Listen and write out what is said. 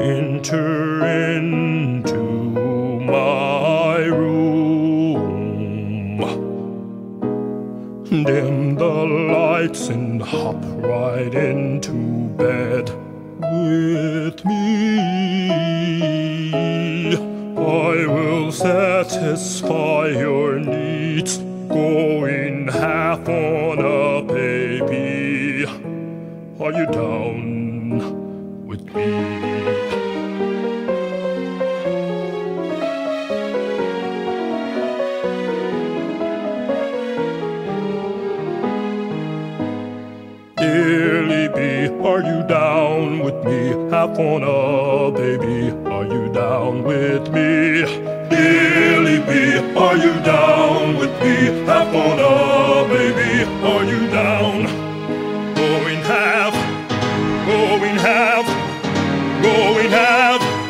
Enter into my room. Dim the lights and hop right into bed with me. I will satisfy your needs, going half on a baby. Are you down with me? Are you down with me? Half on a ah, baby, are you down with me? Dearly be, are you down with me? Half on a ah, baby, are you down? Going half, going half, going half.